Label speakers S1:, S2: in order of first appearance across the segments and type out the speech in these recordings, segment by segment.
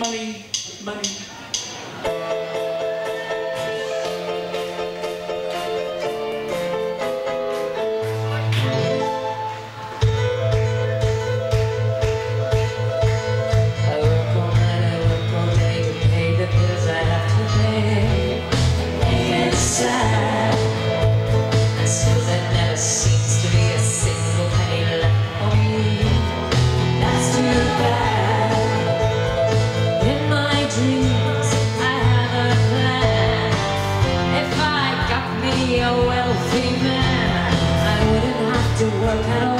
S1: Money, money.
S2: i wouldn't have to work out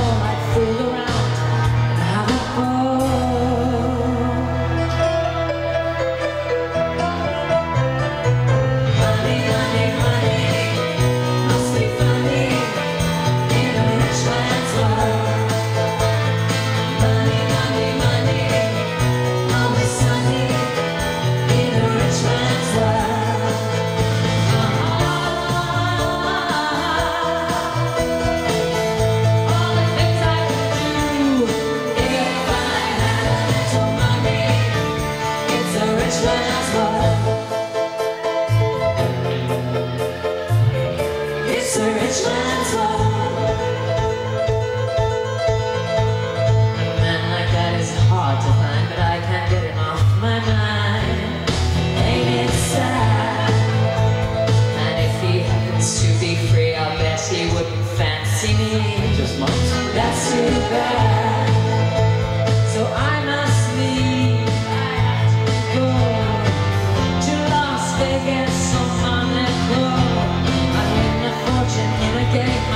S2: against some man that I win the fortune in a game.